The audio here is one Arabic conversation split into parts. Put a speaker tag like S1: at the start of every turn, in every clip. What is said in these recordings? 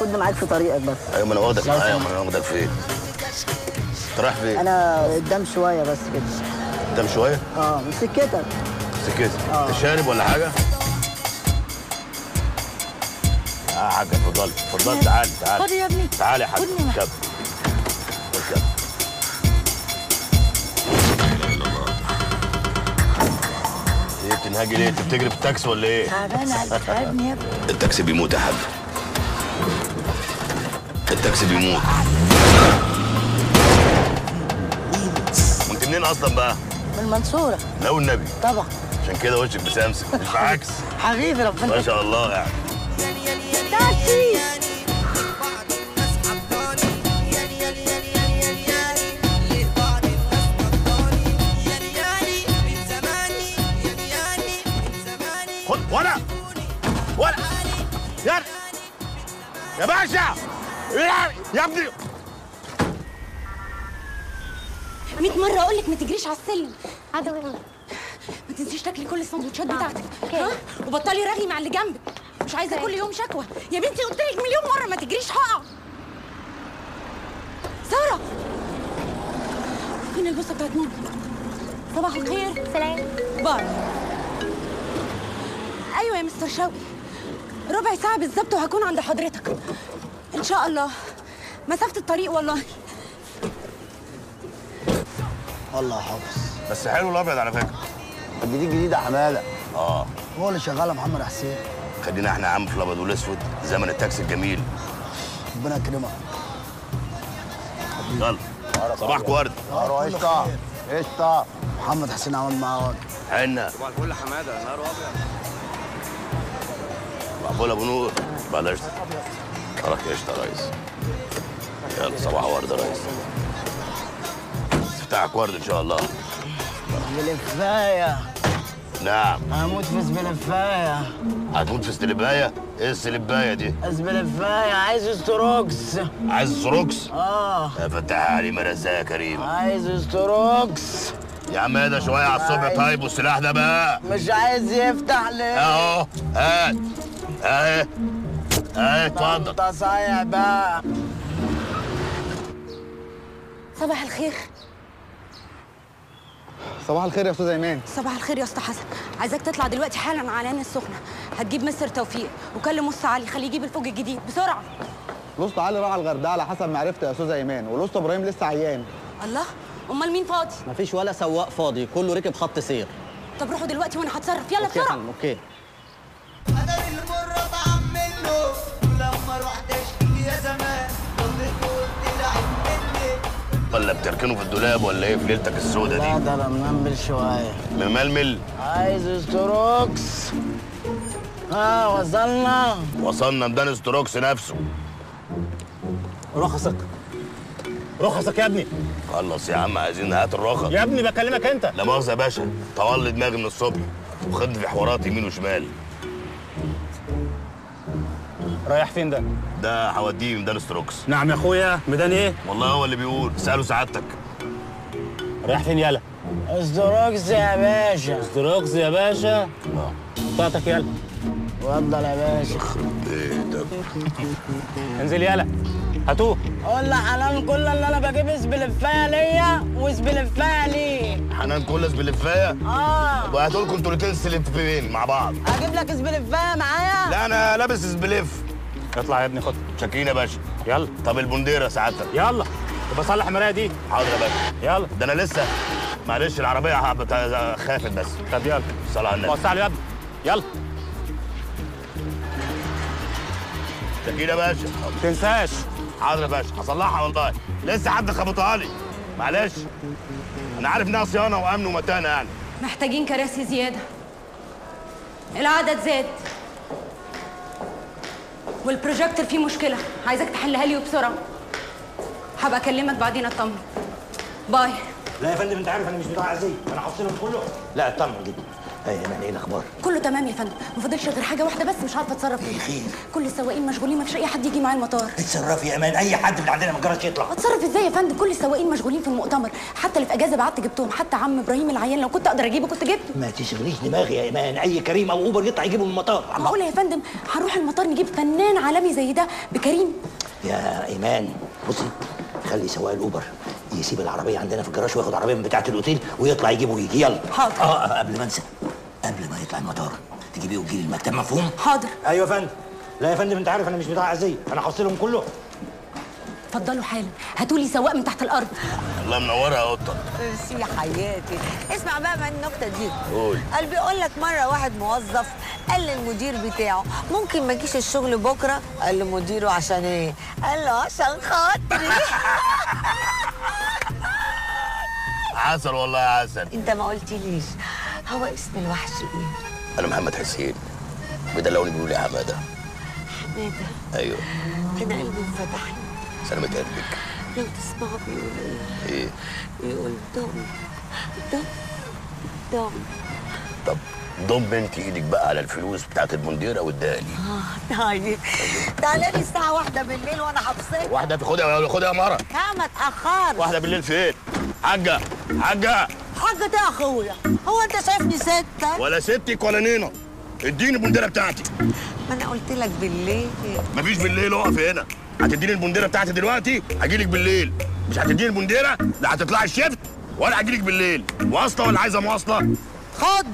S1: خدني معاك في طريقك بس
S2: أيوه ما أنا واخدك معايا ما أنا واخدك فين؟ انت رايح فين؟
S1: أنا قدام شوية بس كده
S2: قدام شوية؟
S1: آه من سكتك
S2: سكتي انت شارب ولا حاجة؟ آه حاجة اتفضلي اتفضلي تعالي تعالي
S3: خد يا ابني.
S2: تعالي يا حاج. كب اركب إيه بتنهاجي ليه؟ أنت بتجري في التاكسي ولا
S3: إيه؟ قلبي تعبني يا ابني.
S2: التاكسي بيموت يا حاج. التاكسي بيموت. وانت منين أصلا بقى؟
S3: من المنصورة.
S2: لا والنبي
S3: طبعا.
S2: عشان كده وشك مسامسك مش عكس
S3: حبيبي ربنا
S2: ما شاء الله يعني. ولا. ولا. يا يا باشا. يا يا ابني.
S4: 100 مرة أقول لك ما تجريش على السلم.
S5: عدو. إيه؟
S4: ما تنسيش تاكلي كل السندوتشات بتاعتك. ها؟ وبطلي رغي مع اللي جنبك. مش عايزة كل يوم شكوى. يا بنتي قلت لك مليون مرة ما تجريش هقع سارة! فين البوسة بتاعت ماما؟ صباح الخير.
S5: سلام.
S4: باي. أيوه يا مستر شوقي. ربع ساعة بالظبط وهكون عند حضرتك. إن شاء الله. مسافة الطريق والله.
S6: يا حافظ
S2: بس حلو الأبيض على فكرة.
S6: الجديد جديد يا حماده
S2: آه.
S6: هو اللي شغال يا محمد حسين.
S2: خلينا إحنا يا عم في الابيض والاسود زمن التاكسي الجميل.
S6: ربنا يكرمك.
S2: يلا. صباحكم ورد
S6: نهار قشطه قشطة. محمد حسين عمل معاه ورد
S2: حنا
S7: صباح الفل يا حمادة. نهار أبيض.
S2: مقبول أبو نور. بلاش وراك قشطة يا ريس. يلا صباح ورد يا ريس. بتاعك ورد إن شاء الله.
S1: بلفايه
S2: نعم.
S1: هموت في زبلفايه
S2: هتموت في استلبايه إيه السلبايه دي؟
S1: زبلفايه عايز ستروكس.
S2: عايز ستروكس
S1: آه.
S2: يا فتح علي مرزاق يا كريم.
S1: عايز ستروكس.
S2: يا عم اهدى شوية على الصبح. طيب والسلاح ده بقى؟
S1: مش عايز يفتح ليه
S2: أهو. هات. أهي. أهي اتفضل.
S1: انت صايع بقى.
S4: صباح الخير.
S8: صباح الخير يا أستاذ إيمان.
S4: صباح الخير يا اسطى حسن. عايزاك تطلع دلوقتي حالا على عين السخنة. هتجيب مستر توفيق وكلم مص علي خليه يجيب الفوج الجديد بسرعة.
S8: الاسطى علي راح الغردقة على حسب معرفتي يا أستاذ إيمان والاسطى إبراهيم لسه عيان.
S4: الله أمال مين فاضي؟
S9: مفيش ولا سواق فاضي كله ركب خط سير.
S4: طب روحوا دلوقتي وأنا هتصرف. يلا
S10: بسرعة. okay.
S2: ولا بتركنه في الدولاب ولا إيه؟ في ليلتك السودة دي.
S1: أقدر امنبل شوية.
S2: مململ
S1: عايز ستروكس. ها وصلنا.
S2: وصلنا ميدان ستروكس نفسه.
S9: رخصك. رخصك يا ابني.
S2: خلص يا عم عايزين هات الرخص.
S9: يا ابني بكلمك انت.
S2: لا مؤاخذة يا باشا طول دماغي من الصبح. وخد في حوارات يمين وشمال.
S9: رايح فين ده؟
S2: ده هوديه ميدان ستروكس.
S9: نعم يا أخويا ميدان إيه؟
S2: والله هو اللي بيقول. اساله سعادتك.
S9: رايح فين يالا؟
S1: ستروكس يا باشا.
S9: ستروكس يا باشا؟
S2: آه.
S9: بطاقتك يالا.
S1: اتفضل يا باشا.
S2: بيتك
S9: انزل يالا. هاتوه.
S1: قول لحنان كل اللي أنا بجيب سبلفايه ليا وسبلفايه ليه
S2: حنان كلس باللفايه
S1: آه.
S2: وهاتوا لكم أنتوا الاتنين سلفين مع بعض.
S1: أجيب لك سبلفايه معايا؟
S2: لا أنا لابس سبليف
S9: اطلع يا ابني خد.
S2: شاكرين يا باشا.
S9: يلا.
S2: طب البنديرة سعادتك
S9: يلا. وبصلح المراية دي.
S2: حاضر يا باشا.
S9: يلا.
S2: ده أنا لسه معلش العربية خافت بس.
S9: طب يلا.
S2: صلاه على النبي.
S9: وسع له يا ابني. يلا.
S2: شاكرين يا باشا.
S9: ما تنساش.
S2: حاضر يا باشا. هصلحها والله. لسه حد خبطها لي. معلش. أنا عارف إنها صيانة وأمن ومتانة يعني.
S4: محتاجين كراسي زيادة. العدد زاد. والبروجيكتور فيه مشكلة. عايزاك تحلها لي وبسرعة. هبقى أكلمك بعدين اطمن bye.
S11: لا يا فندم أنت عارف أنا مش بتاع عزيز. أنا حافظهم كله لا اطمن جدا.
S5: إيه ايمن إيه الأخبار؟
S4: كله تمام يا فندم. ما فاضلش غير حاجة واحدة بس مش عارفة أتصرف. فيها
S5: خير
S4: كل السواقين مشغولين ما فيش أي حد يجي معايا المطار.
S5: اتصرفي يا ايمان أي حد من عندنا ما جراش يطلع.
S4: أتصرف إزاي يا فندم؟ كل السواقين مشغولين في المؤتمر. حتى اللي في أجازة بعت جبتهم. حتى عم إبراهيم العيان لو كنت أقدر أجيبه كنت جبته.
S5: ما تشغليش دماغي يا ايمان أي كريم أو أوبر يطلع يجيبه من المطار.
S4: معقولة يا فندم؟ هنروح المطار نجيب فنان عالمي زي ده بكريم؟
S5: يا ايمان بصي خلي سواق الأوبر يسيب العربية عندنا في الجراج وياخد عربية من بتاعة الأوتيل ويطلع يجيبه ويجي. يلا.
S4: حاضر.
S5: آه آه، قبل ما أنسى. قبل ما يطلع المطار. تجيبيه وتجيلي المكتب. مفهوم؟
S4: حاضر.
S5: أيوه يا فندم. لا يا فندم أنت عارف أنا مش بتاع عزيه أنا هوصلهم كله
S4: اتفضلوا حالا. هاتولي سواق من تحت الأرض.
S2: الله منورها يا قطة.
S3: ميرسي يا حياتي. اسمع بقى من النكته دي.
S2: قول.
S3: قال بيقول لك مرة واحد موظف قال للمدير بتاعه ممكن ما اجيش الشغل بكرة؟ قال لمديره عشان إيه؟ قال له عشان خاطري.
S2: عسل والله يا عسل.
S3: أنت ما قلتليش. هو اسم الوحش إيه
S2: أنا محمد حسين. بدلوني بيقولوا لي حماده
S3: حمادة.
S2: أيوه.
S3: أنا قلبي انفتح.
S2: سلامة قلبك.
S3: لو تسمعوا بيقول إيه
S2: إيه؟
S3: بيقول دم دم دم
S2: طب ضم انت إيدك بقى على الفلوس بتاعت المنديره واداني
S3: آه طيب. تعالى لي الساعة واحدة بالليل وأنا هفصلك
S2: واحدة؟ في خدها خدها يا مرة.
S3: لا ما تأخرش.
S2: واحدة بالليل فين؟ حاجة حاجة.
S3: حاجة ده يا أخويا. هو أنت شايفني ستة؟
S2: ولا ستك ولا نينا اديني البنديره بتاعتي.
S3: ما أنا قلت لك بالليل.
S2: مفيش بالليل اقف هنا. هتديني البنديره بتاعتي دلوقتي؟ هجيلك بالليل. مش هتديني البنديره لا هتطلعي الشفت ولا هجيلك بالليل. واصله ولا عايزة مواصلة؟
S3: خد.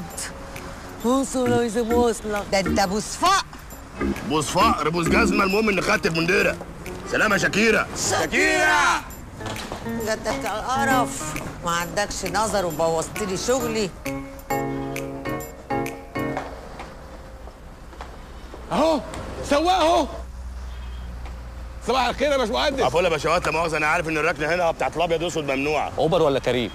S3: وصل عايز مواصلة ده أنت ابو صفاء
S2: بوس فقر بوس جزمة المهم اني خدت البنديره سلام يا شاكيرة.
S3: شاكيرة. جدك القرف. ما عندكش نظر وبوظت لي شغلي
S11: اهو سواق اهو. صباح الخير يا باشمهندس.
S2: عفوا يا باشوات لا مؤاخذه أنا عارف إن الركنة هنا بتاعت الأبيض واسود ممنوعة.
S9: أوبر ولا كريم؟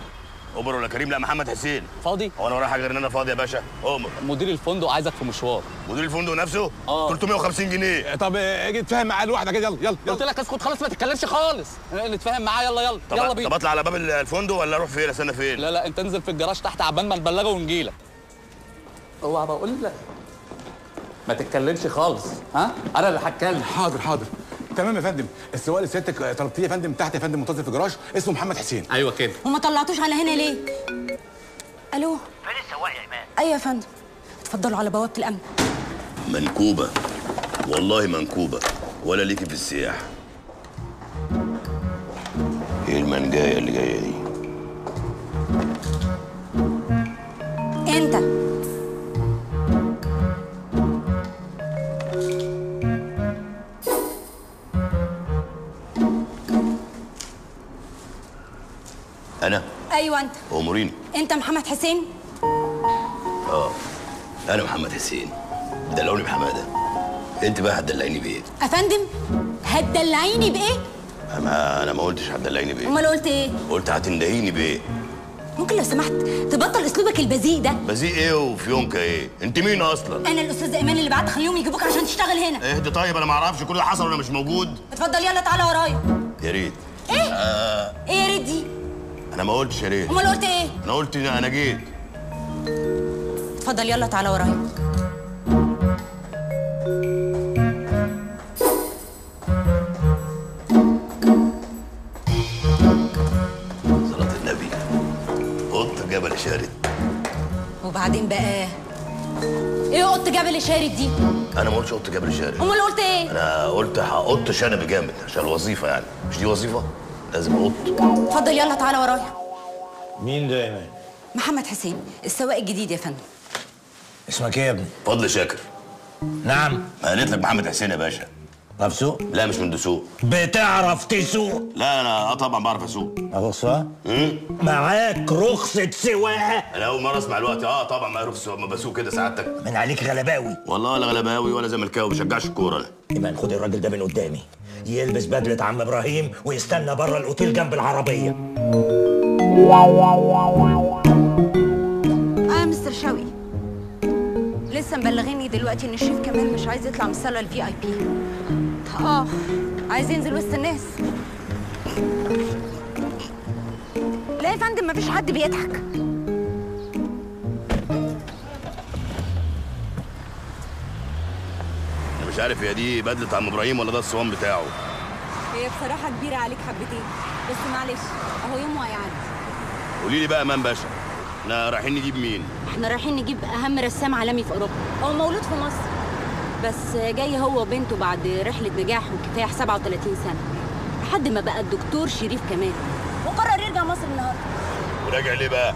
S2: اوبر ولا كريم؟ لا محمد حسين.
S9: فاضي؟
S2: هو أنا ورايا حاجة غير إن أنا فاضي يا باشا. أؤمر
S9: مدير الفندق عايزك في مشوار.
S2: مدير الفندق نفسه؟
S9: آه.
S2: 350 جنيه.
S11: طب أجي اتفاهم معاه لوحدك. كده يلا يلا.
S9: قلت لك اسكت خلاص ما تتكلمش خالص. نتفاهم معاه يلا يلا.
S2: طب
S9: يلا
S2: طب
S9: بينا
S2: أطلع على باب الفندق ولا أروح فين؟ أستنى فين؟
S9: لا لا أنت انزل في الجراج تحت عبال ما نبلغه ونجيلك اوعى بقول لك. ما تتكلمش خالص ها؟ أنا اللي هتكلم.
S11: حاضر حاضر. تمام يا فندم. السواق اللي سيادتك طلبتيه يا فندم تحت يا فندم منتظر في جراج اسمه محمد حسين.
S9: أيوه كده.
S4: وما طلعتوش على هنا ليه؟ ألو؟
S5: فين السواق يا إيمان؟
S4: أيوه يا فندم. اتفضلوا على بوابة الأمن.
S2: منكوبة. والله منكوبة. ولا ليكي في السياحه إيه المنجاية اللي جاية دي؟
S4: أنت.
S2: أنا؟
S4: أيوه أنت.
S2: اموريني
S4: أنت محمد حسين؟
S2: آه أنا محمد حسين. دلعوني بحماده أنت بقى هتدلعيني بإيه؟
S4: أفندم هتدلعيني بإيه؟
S2: ما أنا ما قلتش هتدلعيني بإيه.
S4: أمال قلت إيه؟
S2: قلت هتندهيني بإيه؟
S4: ممكن لو سمحت تبطل أسلوبك البذيء ده.
S2: بزيق إيه وفيونكا إيه أنت مين أصلا؟
S4: أنا الأستاذ ايمان اللي بعت خليهم يجيبوك عشان تشتغل هنا.
S2: اهدي طيب أنا ما أعرفش كل اللي حصل وأنا مش موجود.
S4: اتفضل يلا تعالى ورايا.
S2: يا ريت.
S4: إيه؟
S2: آه.
S4: إيه يا ريت دي؟
S2: أنا ما قلتش يا ريت.
S4: أمال قلت إيه؟
S2: أنا قلت إن أنا جيت.
S4: اتفضل يلا تعالى ورايا.
S2: صلاة النبي. قط جبل شارد.
S4: وبعدين بقى إيه قط جبل شارد دي؟
S2: أنا ما قلتش قط جبل شارد.
S4: أمال قلت إيه؟
S2: أنا قلت هقط شنب جامد عشان الوظيفة يعني. مش دي وظيفة؟ لازم اقط
S4: اتفضل يلا تعالى ورايا.
S5: مين ده يا ايمان
S4: محمد حسين السواق الجديد يا فندم.
S5: اسمك إيه يا ابني؟
S2: فضل شاكر.
S5: نعم.
S2: ما قالت لك محمد حسين يا باشا؟
S5: تعرف سوق؟
S2: لا مش من دسوق.
S5: بتعرف تسوق؟
S2: لا أنا آه طبعا بعرف أسوق.
S5: ابص ها معاك رخصة سواقة.
S2: أنا أول مرة أسمع الوقت. آه طبعا ما اعرف ما بسوق كده سعادتك.
S5: من عليك غلباوي.
S2: والله ولا غلباوي ولا زملكاوي. ما بشجعش الكورة أنا.
S5: إيمان خد الراجل ده من قدامي. يلبس بدلة عم إبراهيم ويستنى بره الأوتيل جنب العربية.
S4: آه مستر شوقي. لسه مبلغيني دلوقتي إن الشيف كمال مش عايز يطلع من الصالة الفي آي بي. آه عايز ينزل وسط الناس. لا يا فندم مفيش حد بيضحك.
S2: أنا مش عارف هي دي بدلة عم إبراهيم ولا ده الصوان بتاعه.
S4: هي بصراحة كبيرة عليك حبتين. بس معلش أهو يوم هيعدي
S2: قولي لي بقى مان باشا. إحنا رايحين نجيب مين؟
S4: إحنا رايحين نجيب اهم رسام عالمي في اوروبا. هو مولود في مصر بس جاي هو وبنته بعد رحلة نجاح وكفاح 37 سنة. لحد ما بقى الدكتور شريف كمال. وقرر يرجع مصر النهارده.
S2: وراجع ليه بقى؟